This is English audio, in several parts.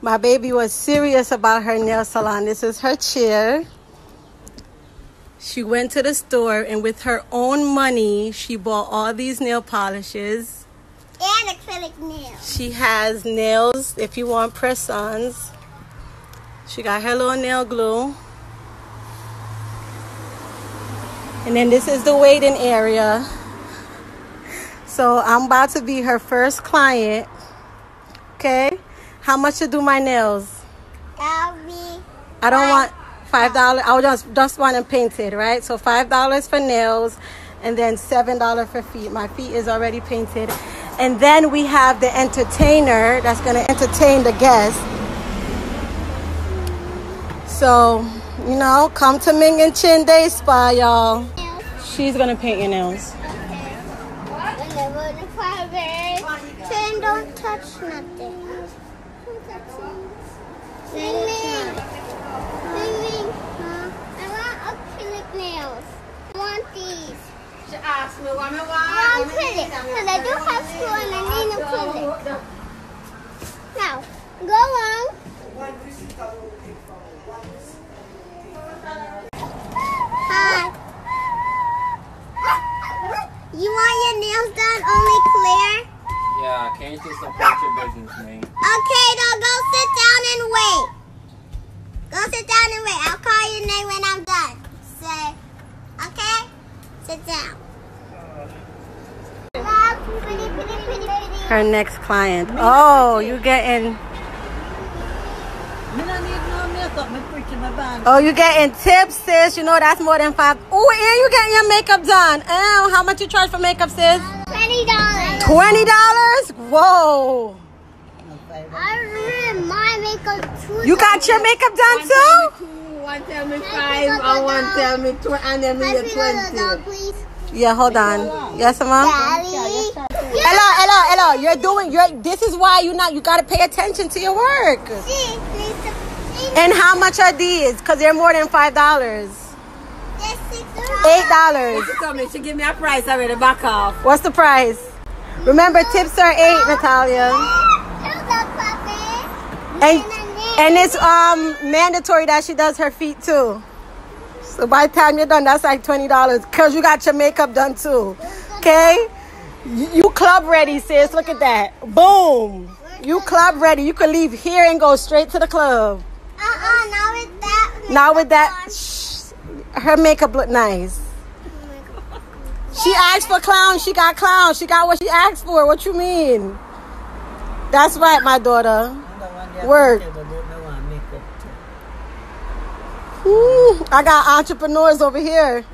My baby was serious about her nail salon. This is her chair. She went to the store and with her own money, she bought all these nail polishes. And acrylic nails. She has nails if you want press-ons. She got her little nail glue. And then this is the waiting area. So I'm about to be her first client. Okay? How much to do my nails? That'll be I don't want five dollars. I just just want them painted, right? So five dollars for nails, and then seven dollars for feet. My feet is already painted, and then we have the entertainer that's gonna entertain the guests. So you know, come to Ming and Chin Day Spa, y'all. She's gonna paint your nails. Fire Then don't touch nothing. Ming. I want acrylic nails. Want acrylic. Do have and acrylic. Now, go on. Hi. You want your nails done only clear? Yeah, can you just support your business, man? Okay, now go sit down and wait. Go sit down and wait. I'll call your name when I'm done. Say, okay? Sit down. Her next client. Oh, you getting? Me no need no makeup, me pretty my band. Oh, you getting tips, sis? You know that's more than five. Oh, and you getting your makeup done. Oh, how much you charge for makeup, sis? Twenty dollars. Twenty dollars? Whoa! I ruined my makeup too. You got your makeup done too? One tell me Can I five pick up and the one dog? tell me twenty and then me Can I the pick up the dog, twenty. please? Yeah, hold on. Yes, mom. Daddy. Hello, hello, hello. You're doing. You're. This is why you not. You gotta pay attention to your work. And how much are these? Cause they're more than five dollars. Eight dollars. She told me she give me a price already back off. What's the price? Remember, tips are eight, Natalia. And and it's um mandatory that she does her feet too. So by the time you're done, that's like twenty dollars because you got your makeup done too. Okay, you, club ready, sis. Look at that. Boom. You club ready. You could leave here and go straight to the club. Uh-uh, now with that. Now with that, shh, her makeup look nice. She asked for clown. She got clown. She got what she asked for. What you mean? That's right, my daughter. Word. Ooh, I got entrepreneurs over here.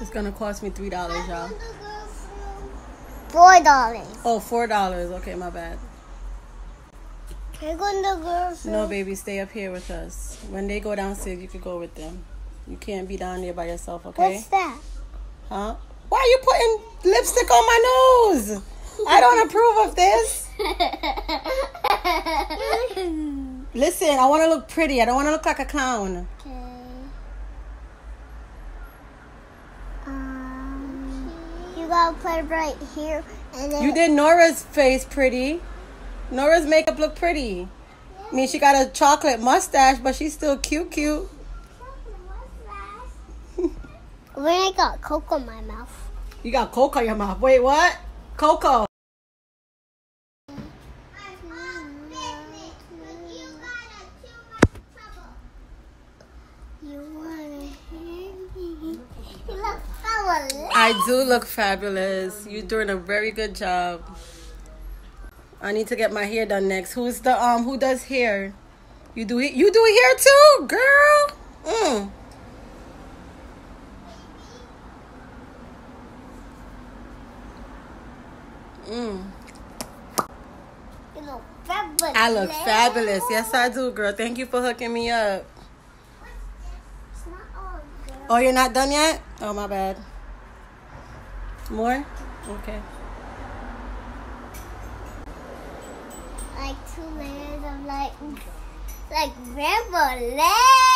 It's gonna cost me three dollars, y'all. Four dollars. Oh, four dollars. Okay, my bad. Go the girls' No, baby, stay up here with us. When they go downstairs, you can go with them. You can't be down there by yourself, okay? What's that? Huh? Why are you putting lipstick on my nose? I don't approve of this. Listen, I want to look pretty. I don't want to look like a clown. Okay. Um, you gotta put it right here, and then You did Nora's face pretty. Nora's makeup look pretty. I mean, she got a chocolate mustache, but she's still cute, cute. When I got coke on my mouth. You got coke on your mouth. Wait, what? Coco. You wanna hear me? You look fabulous. I do look fabulous. You're doing a very good job. I need to get my hair done next. Who's the um who does hair? You do it you do hair too, girl? Mm. Mm. You look fabulous. I look fabulous. Yes, I do, girl. Thank you for hooking me up. It's not all. Oh, you're not done yet? Oh, my bad. More? Okay. Like two layers of like, like fabulous. fabulous.